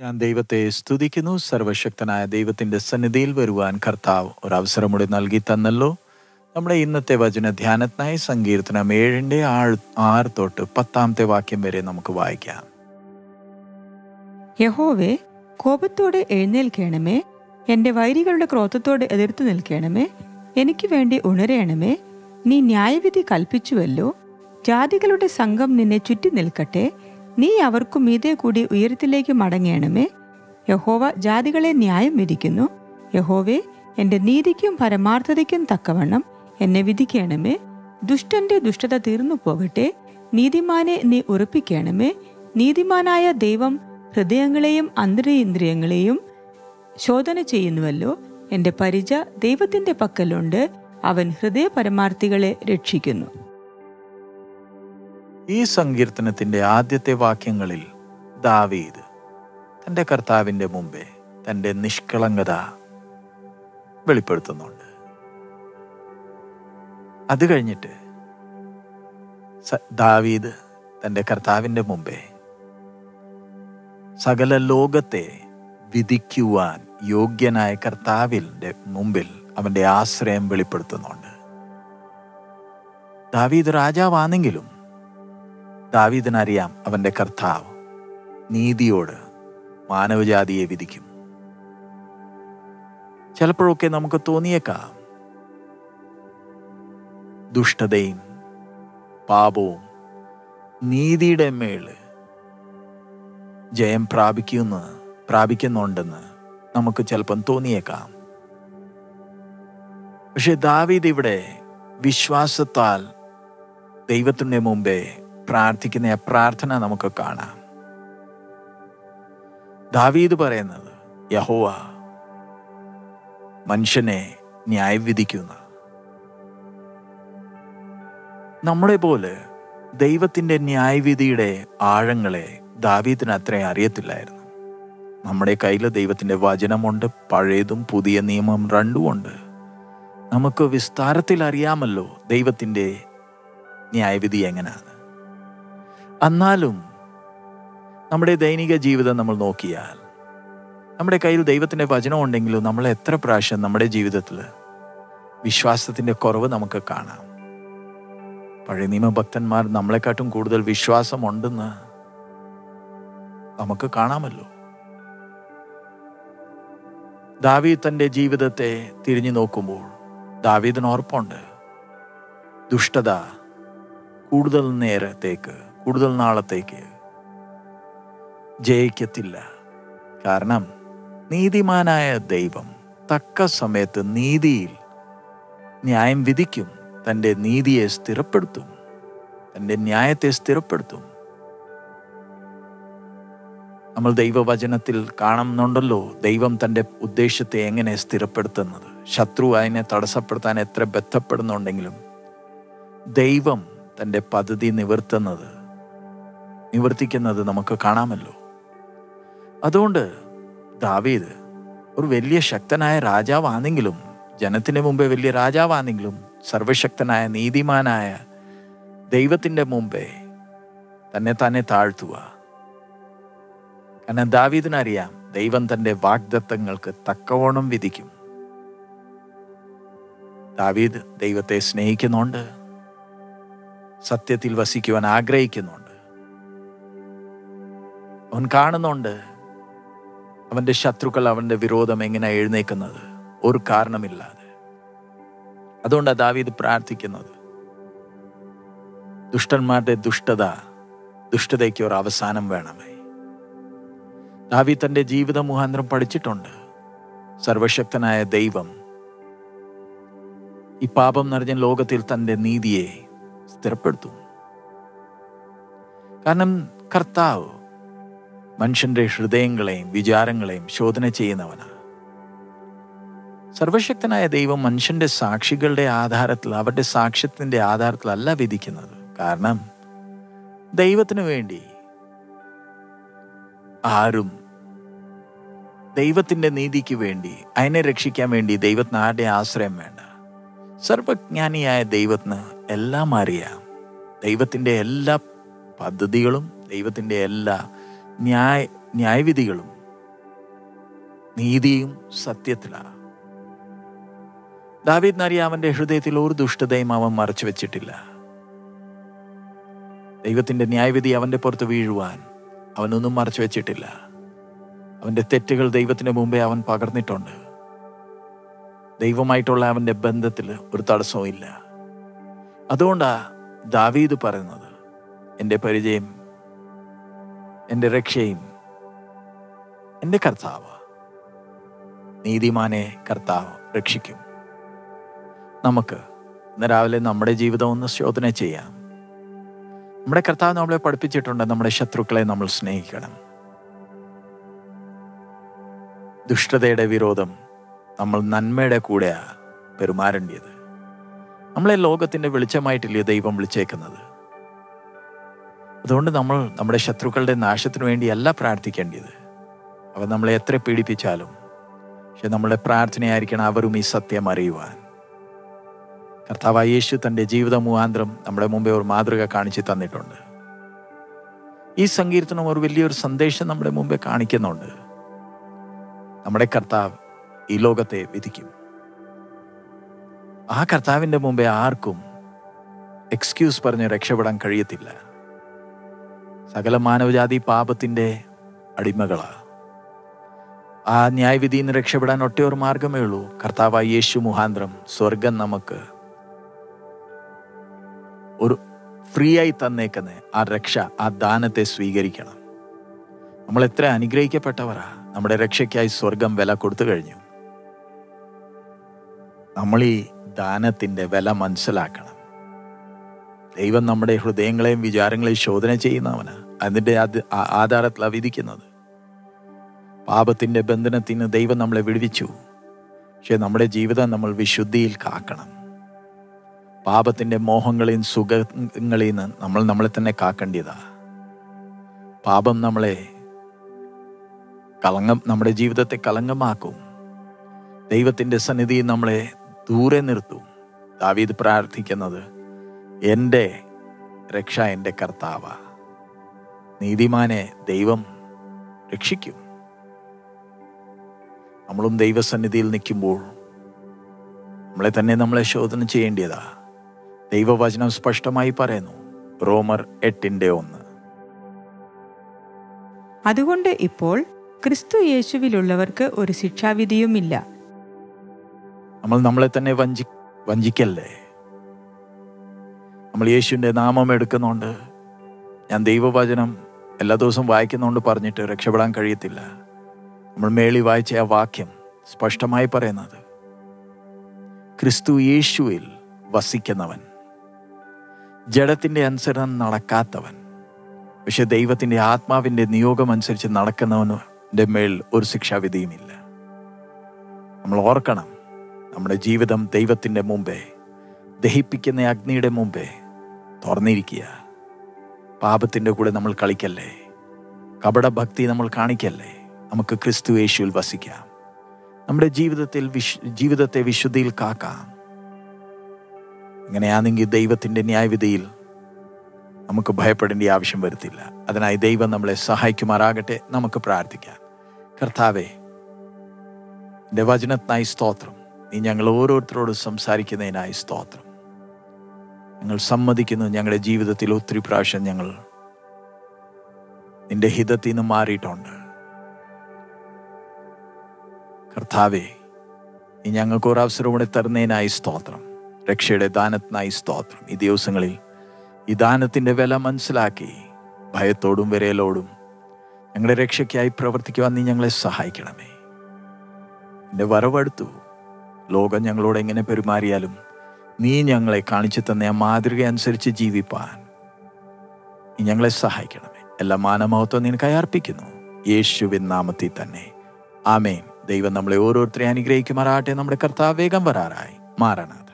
ഞാൻ ദൈവത്തെ സ്തുതിക്കുന്നു. സർവശക്തനായ ദൈവത്തിന്റെ സന്നിധിയിൽ വരുവാൻ കർത്താവ് ഒരവസരം കൂടി നൽകി തന്നല്ലോ. നമ്മുടെ ഇന്നത്തെ വചന ധ്യാനത്തിനായി സങ്കീർത്തനം ഏഴിന്റെ ആൾ ആറ് തൊട്ട് പത്താമത്തെ വാക്യം വരെ നമുക്ക് വായിക്കാം. യഹോവേ കോപത്തോടെ എഴുന്നേൽക്കണമേ. എന്റെ വൈരികളുടെ ക്രോധത്തോടെ എതിർത്ത് നിൽക്കണമേ. എനിക്ക് വേണ്ടി ഉണരേണമേ. നീ ന്യായവിധി കൽപ്പിച്ചുവല്ലോ. ജാതികളുടെ സംഘം നിന്നെ ചുറ്റി നിൽക്കട്ടെ. നീ അവർക്കു മീതെ കൂടി ഉയരത്തിലേക്ക് മടങ്ങേണമേ. യഹോവ ജാതികളെ ന്യായം വിധിക്കുന്നു. യഹോവേ എന്റെ നീതിക്കും പരമാർത്ഥതയ്ക്കും തക്കവണ്ണം എന്നെ വിധിക്കണമേ. ദുഷ്ടന്റെ ദുഷ്ടത തീർന്നു പോകട്ടെ. നീതിമാനെ നീ ഉറപ്പിക്കണമേ. നീതിമാനായ ദൈവം ഹൃദയങ്ങളെയും അന്തരീന്ദ്രിയങ്ങളെയും ശോധന ചെയ്യുന്നുവല്ലോ. എന്റെ പരിച ദൈവത്തിന്റെ പക്കലുണ്ട്. അവൻ ഹൃദയ പരമാർത്ഥികളെ രക്ഷിക്കുന്നു. ഈ സങ്കീർത്തനത്തിന്റെ ആദ്യത്തെ വാക്യങ്ങളിൽ ദാവീദ് തന്റെ കർത്താവിന്റെ മുമ്പേ തന്റെ നിഷ്കളങ്കത വെളിപ്പെടുത്തുന്നുണ്ട്. അത് കഴിഞ്ഞിട്ട് ദാവീദ് തന്റെ കർത്താവിന്റെ മുമ്പേ സകല ലോകത്തെ വിധിക്കുവാൻ യോഗ്യനായ കർത്താവിന്റെ മുമ്പിൽ അവന്റെ ആശ്രയം വെളിപ്പെടുത്തുന്നുണ്ട്. ദാവീദ് രാജാവാണെങ്കിലും ദാവീദിനറിയാം അവന്റെ കർത്താവ്. നീതിയോട് മാനവജാതിയെ വിധിക്കും. ചിലപ്പോഴൊക്കെ നമുക്ക് തോന്നിയേക്കാം ദുഷ്ടതയും പാപവും നീതിയുടെ മേൽ ജയം പ്രാപിക്കുന്ന പ്രാപിക്കുന്നുണ്ടെന്ന് നമുക്ക് ചിലപ്പം തോന്നിയേക്കാം. പക്ഷെ ദാവീദ് ഇവിടെ വിശ്വാസത്താൽ ദൈവത്തിന്റെ മുമ്പേ പ്രാർത്ഥിക്കുന്ന ആ പ്രാർത്ഥന നമുക്ക് കാണാം. ദാവീദ് പറയുന്നത് യഹോവ മനുഷ്യനെ ന്യായവിധിക്കുന്ന നമ്മളെ പോലെ ദൈവത്തിന്റെ ന്യായവിധിയുടെ ആഴങ്ങളെ ദാവീദിന് അത്രയും അറിയത്തില്ലായിരുന്നു. നമ്മുടെ കയ്യിൽ ദൈവത്തിന്റെ വചനമുണ്ട് പഴയതും പുതിയ നിയമം രണ്ടുമുണ്ട് നമുക്ക് വിസ്താരത്തിൽ അറിയാമല്ലോ ദൈവത്തിന്റെ ന്യായവിധി എങ്ങനെയാണ്. എന്നാലും നമ്മുടെ ദൈനിക ജീവിതം നമ്മൾ നോക്കിയാൽ നമ്മുടെ കയ്യിൽ ദൈവത്തിന്റെ വചനം ഉണ്ടെങ്കിലും നമ്മൾ എത്ര പ്രാവശ്യം നമ്മുടെ ജീവിതത്തിൽ വിശ്വാസത്തിന്റെ കുറവ് നമുക്ക് കാണാം. പഴയ നിയമ ഭക്തന്മാർ നമ്മളെക്കാട്ടും കൂടുതൽ വിശ്വാസമുണ്ടെന്ന് നമുക്ക് കാണാമല്ലോ. ദാവീദ് തന്റെ ജീവിതത്തെ തിരിഞ്ഞു നോക്കുമ്പോൾ ദാവീദിന് ഉറപ്പുണ്ട്. ദുഷ്ടത കൂടുതൽ നേരത്തേക്ക് കൂടുതൽ നാളത്തേക്ക് ജയിക്കത്തില്ല. കാരണം നീതിമാനായ ദൈവം തക്ക സമയത്ത് നീതിയിൽ ന്യായം വിധിക്കും. തന്റെ നീതിയെ സ്ഥിരപ്പെടുത്തും. തന്റെ ന്യായത്തെ സ്ഥിരപ്പെടുത്തും. നമ്മൾ ദൈവവചനത്തിൽ കാണുന്നുണ്ടല്ലോ ദൈവം തന്റെ ഉദ്ദേശത്തെ എങ്ങനെ സ്ഥിരപ്പെടുത്തുന്നത്? ശത്രു അതിനെ തടസ്സപ്പെടുത്താൻ എത്ര ബന്ധപ്പെടുന്നുണ്ടെങ്കിലും ദൈവം തന്റെ പദ്ധതി നിവർത്തുന്നത് നിവർത്തിക്കുന്നത് നമുക്ക് കാണാമല്ലോ. അതുകൊണ്ട് ദാവീദ് ഒരു വലിയ ശക്തനായ രാജാവാണെങ്കിലും ജനത്തിന് മുമ്പേ വലിയ രാജാവാണെങ്കിലും സർവശക്തനായ നീതിമാനായ ദൈവത്തിന്റെ മുമ്പേ തന്നെ തന്നെ താഴ്ത്തുക. കാരണം ദാവീദിനറിയാം ദൈവം തന്റെ വാഗ്ദത്തങ്ങൾക്ക് തക്കവണ്ണം വിധിക്കും. ദാവീദ് ദൈവത്തെ സ്നേഹിക്കുന്നുണ്ട് സത്യത്തിൽ വസിക്കുവാൻ ആഗ്രഹിക്കുന്നുണ്ട്. അവൻ കാണുന്നുണ്ട്. അവന്റെ ശത്രുക്കൾ അവന്റെ വിരോധം എങ്ങനെ എഴുന്നേക്കുന്നത്? ഒരു കാരണമില്ലാതെ. അതുകൊണ്ടാണ് ദാവീദ് പ്രാർത്ഥിക്കുന്നത്. ദുഷ്ടന്മാരുടെ ദുഷ്ടത ദുഷ്ടതയ്ക്ക് ഒരു അവസാനം വേണമേ. ദാവി തന്റെ ജീവിത മുഖാന്തരം പഠിച്ചിട്ടുണ്ട്. സർവശക്തനായ ദൈവം ഈ പാപം നിറഞ്ഞ ലോകത്തിൽ തന്റെ നീതിയെ സ്ഥിരപ്പെടുത്തും. കാരണം കർത്താവ് മനുഷ്യന്റെ ഹൃദയങ്ങളെയും വിചാരങ്ങളെയും ശോധന ചെയ്യുന്നവനാണ് സർവശക്തനായ ദൈവം മനുഷ്യന്റെ സാക്ഷികളുടെ ആധാരത്തിൽ അവരുടെ സാക്ഷ്യത്തിന്റെ ആധാരത്തിലല്ല വിധിക്കുന്നത്. കാരണം ദൈവത്തിനു വേണ്ടി ആരും ദൈവത്തിന്റെ നീതിക്ക് വേണ്ടി അതിനെ രക്ഷിക്കാൻ വേണ്ടി ദൈവത്തിന് ആരുടെ ആശ്രയം വേണ്ട. സർവജ്ഞാനിയായ ദൈവത്തിന് എല്ലാം അറിയാം. ദൈവത്തിന്റെ എല്ലാ പദ്ധതികളും ദൈവത്തിന്റെ എല്ലാ ന്യായ ന്യായവിധികളും നീതിയും സത്യത്തിലാണ് ദാവീദ് നറിയ അവന്റെ ഹൃദയത്തിൽ ഒരു ദുഷ്ടതയും അവൻ മറച്ചു വെച്ചിട്ടില്ല. ദൈവത്തിന്റെ ന്യായവിധി അവന്റെ പുറത്ത് വീഴുവാൻ അവനൊന്നും മറച്ചു വെച്ചിട്ടില്ല. അവന്റെ തെറ്റുകൾ ദൈവത്തിന് മുമ്പേ അവൻ പകർന്നിട്ടുണ്ട്. ദൈവമായിട്ടുള്ള അവന്റെ ബന്ധത്തിൽ ഒരു തടസ്സവും ഇല്ല. അതുകൊണ്ടാ ദാവീദ് പറയുന്നത് എന്റെ പരിചയം എന്റെ രക്ഷയും എന്റെ കർത്താവ്. നീതിമാനെ കർത്താവ് രക്ഷിക്കും. നമുക്ക് ഇന്ന് രാവിലെ നമ്മുടെ ജീവിതം ഒന്ന് ശോധന ചെയ്യാം. നമ്മുടെ കർത്താവ് നമ്മളെ പഠിപ്പിച്ചിട്ടുണ്ട് നമ്മുടെ ശത്രുക്കളെ നമ്മൾ സ്നേഹിക്കണം. ദുഷ്ടതയുടെ വിരോധം നമ്മൾ നന്മയുടെ കൂടെയാണ് പെരുമാറേണ്ടത്. നമ്മളെ ലോകത്തിന്റെ വെളിച്ചമായിട്ടില്ലേ ദൈവം വിളിച്ചേക്കുന്നത്? അതുകൊണ്ട് നമ്മൾ നമ്മുടെ ശത്രുക്കളുടെ നാശത്തിനു വേണ്ടിയല്ല പ്രാർത്ഥിക്കേണ്ടത്. അവ നമ്മളെ എത്ര പീഡിപ്പിച്ചാലും പക്ഷെ നമ്മളുടെ പ്രാർത്ഥനയായിരിക്കണം അവരും ഈ സത്യം അറിയുവാൻ. കർത്താവ് യേശു തന്റെ ജീവിത മുഖാന്തരം നമ്മുടെ മുമ്പേ ഒരു മാതൃക കാണിച്ചു തന്നിട്ടുണ്ട്. ഈ സങ്കീർത്തനം ഒരു വലിയൊരു സന്ദേശം നമ്മുടെ മുമ്പേ കാണിക്കുന്നുണ്ട്. നമ്മുടെ കർത്താവ് ഈ ലോകത്തെ വിധിക്കും. ആ കർത്താവിന്റെ മുമ്പേ ആർക്കും എക്സ്ക്യൂസ് പറഞ്ഞ് രക്ഷപ്പെടാൻ കഴിയത്തില്ല. സകല മാനവജാതി പാപത്തിന്റെ അടിമകളാ. ആ ന്യായവിധിയിൽ നിന്ന് രക്ഷപ്പെടാൻ ഒട്ടേ ഒരു മാർഗമേ ഉള്ളൂ. കർത്താവായ യേശു മുഹാന്തരം സ്വർഗം നമുക്ക് ഒരു ഫ്രീ ആയി തന്നേക്കുന്ന. ആ രക്ഷ ആ ദാനത്തെ സ്വീകരിക്കണം. നമ്മൾ എത്ര അനുഗ്രഹിക്കപ്പെട്ടവരാ. നമ്മുടെ രക്ഷയ്ക്കായി സ്വർഗം വില കൊടുത്തു കഴിഞ്ഞു. നമ്മൾ ഈ ദാനത്തിന്റെ വില മനസ്സിലാക്കണം. ദൈവം നമ്മുടെ ഹൃദയങ്ങളെയും വിചാരങ്ങളെയും ശോധന ചെയ്യുന്നവന്. അതിന്റെ ആധാരത്തിലാണ് വിധിക്കുന്നത്. പാപത്തിന്റെ ബന്ധനത്തിന് ദൈവം നമ്മളെ വിടുവിച്ചു. പക്ഷെ നമ്മുടെ ജീവിതം നമ്മൾ വിശുദ്ധിയിൽ കാക്കണം. പാപത്തിന്റെ മോഹങ്ങളെയും സുഖങ്ങളെയും നിന്ന് നമ്മൾ നമ്മളെ തന്നെ കാക്കേണ്ടതാ. പാപം നമ്മളെ കളങ്കം നമ്മുടെ ജീവിതത്തെ കളങ്കമാക്കും. ദൈവത്തിന്റെ സന്നിധിയിൽ നമ്മളെ ദൂരെ നിർത്തും. ദാവീദ് പ്രാർത്ഥിക്കുന്നത് എന്റെ രക്ഷ എന്റെ കർത്താവ. നീതിമാനെ ദൈവം രക്ഷിക്കും. നമ്മളും ദൈവസന്നിധിയിൽ നിൽക്കുമ്പോൾ നമ്മളെ തന്നെ നമ്മളെ ശോധന ചെയ്യേണ്ടതാ ദൈവവചനം സ്പഷ്ടമായി പറയുന്നു റോമർ എട്ടിന്റെ ഒന്ന്. അതുകൊണ്ട് ഇപ്പോൾ ക്രിസ്തു യേശുവിലുള്ളവർക്ക് ഒരു ശിക്ഷാവിധിയുമില്ല. നമ്മൾ നമ്മളെ തന്നെ വഞ്ചി വഞ്ചിക്കല്ലേ? നമ്മൾ യേശുവിന്റെ നാമം എടുക്കുന്നുണ്ട്. ഞാൻ ദൈവവചനം എല്ലാ ദിവസവും വായിക്കുന്നുണ്ട് പറഞ്ഞിട്ട് രക്ഷപ്പെടാൻ കഴിയത്തില്ല. നമ്മൾ മേളി വായിച്ച ആ വാക്യം സ്പഷ്ടമായി പറയുന്നത് ക്രിസ്തു യേശുവിൽ വസിക്കുന്നവൻ ജഡത്തിന്റെ അനുസരണം നടക്കാത്തവൻ പക്ഷെ ദൈവത്തിന്റെ ആത്മാവിന്റെ നിയോഗം അനുസരിച്ച് നടക്കുന്നവന്റെ മേൽ ഒരു ശിക്ഷാവിധിയുമില്ല. നമ്മൾ ഓർക്കണം നമ്മുടെ ജീവിതം ദൈവത്തിന്റെ മുമ്പേ ദഹിപ്പിക്കുന്ന അഗ്നിയുടെ മുമ്പേ തുറന്നിരിക്കുക. പാപത്തിന്റെ കൂടെ നമ്മൾ കളിക്കല്ലേ? കപടഭക്തി നമ്മൾ കാണിക്കല്ലേ? നമുക്ക് ക്രിസ്തു യേശുവിൽ വസിക്കാം. നമ്മുടെ ജീവിതത്തിൽ വിശ് ജീവിതത്തെ വിശുദ്ധിയിൽ കാക്കാം. ഇങ്ങനെയാണെങ്കിൽ ദൈവത്തിന്റെ ന്യായവിധിയിൽ നമുക്ക് ഭയപ്പെടേണ്ട ആവശ്യം വരുത്തില്ല. അതിനായി ദൈവം നമ്മളെ സഹായിക്കുമാറാകട്ടെ. നമുക്ക് പ്രാർത്ഥിക്കാം. കർത്താവേ എന്റെ വചനത്തിനായി സ്തോത്രം. നീ ഞങ്ങൾ ഓരോരുത്തരോടും സംസാരിക്കുന്നതിനായി സ്തോത്രം. ഞങ്ങൾ സമ്മതിക്കുന്നു. ഞങ്ങളുടെ ജീവിതത്തിൽ ഒത്തിരി പ്രാവശ്യം ഞങ്ങൾ നിന്റെ ഹിതത്തിൽ നിന്ന് മാറിയിട്ടുണ്ട്. കർത്താവേ നീ ഞങ്ങൾക്ക് ഒരു അവസരം കൂടെ തരുന്നതിനായി സ്തോത്രം. രക്ഷയുടെ ദാനത്തിനായി സ്തോത്രം. ഈ ദിവസങ്ങളിൽ ഈ ദാനത്തിന്റെ വില മനസ്സിലാക്കി ഭയത്തോടും വിരയലോടും ഞങ്ങളുടെ രക്ഷയ്ക്കായി പ്രവർത്തിക്കുവാൻ നീ ഞങ്ങളെ സഹായിക്കണമേ. എന്റെ വരവെടുത്തു. ലോകം ഞങ്ങളോട് എങ്ങനെ പെരുമാറിയാലും നീ ഞങ്ങളെ കാണിച്ചു തന്ന ആ മാതൃക അനുസരിച്ച് ജീവിപ്പാൻ. നീ ഞങ്ങളെ സഹായിക്കണമേ. എല്ലാ മാനമഹത്വം നിനക്കായി അർപ്പിക്കുന്നു. യേശുവിൻ നാമത്തിൽ തന്നെ. ആമേൻ. ദൈവം നമ്മളെ ഓരോരുത്തരെ അനുഗ്രഹിക്കുമാറാട്ടെ നമ്മുടെ കർത്താവ് വേഗം വരാറായി. മാറണത്